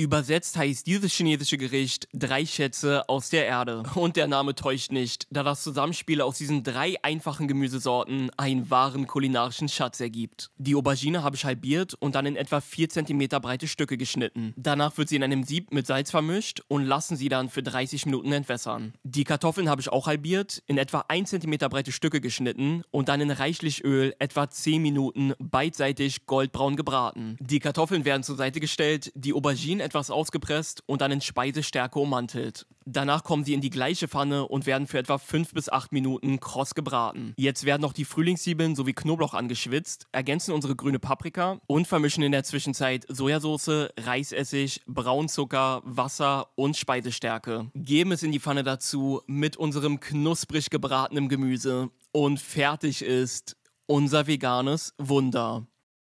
Übersetzt heißt dieses chinesische Gericht drei Schätze aus der Erde. Und der Name täuscht nicht, da das Zusammenspiel aus diesen drei einfachen Gemüsesorten einen wahren kulinarischen Schatz ergibt. Die Aubergine habe ich halbiert und dann in etwa 4 cm breite Stücke geschnitten. Danach wird sie in einem Sieb mit Salz vermischt und lassen sie dann für 30 Minuten entwässern. Die Kartoffeln habe ich auch halbiert, in etwa 1 cm breite Stücke geschnitten und dann in reichlich Öl etwa 10 Minuten beidseitig goldbraun gebraten. Die Kartoffeln werden zur Seite gestellt, die Aubergine etwas ausgepresst und dann in Speisestärke ummantelt. Danach kommen sie in die gleiche Pfanne und werden für etwa 5 bis 8 Minuten kross gebraten. Jetzt werden noch die Frühlingszwiebeln sowie Knoblauch angeschwitzt, ergänzen unsere grüne Paprika und vermischen in der Zwischenzeit Sojasauce, Reisessig, Braunzucker, Wasser und Speisestärke. Geben es in die Pfanne dazu mit unserem knusprig gebratenen Gemüse und fertig ist unser veganes Wunder.